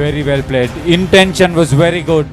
Very well played. Intention was very good.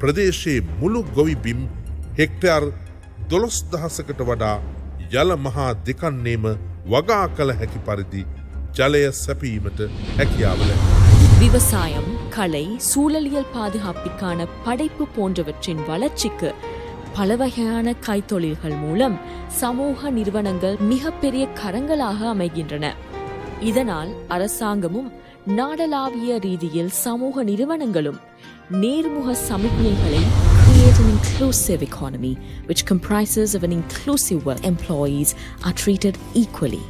ප්‍රදේශයේ මුළු ගොවි බිම් හෙක්ටයාර් දොළොස් දහසකට වඩා යල මහා දෙකන්නේම වගා කළ හැකි පරිදි ජලය සැපීමට හැකියාවල. விவசாயம் கலை சூழலியல் பாதுகாப்பிற்கான படைப்பு போன்றவற்றின் வளர்ச்சிக்கு பல வகையான கைத்தொழில்கள் மூலம் சமூக நிறுவனங்கள் மிகப்பெரிய கரங்களாக அமைகின்றன இதனால் அரசாங்கமும் நாடளாவிய ரீதியில் சமூக நிறுவனங்களும் நேர்முக சமிக்ஞைகளை create an inclusive economy which comprises of an inclusive world employees are treated equally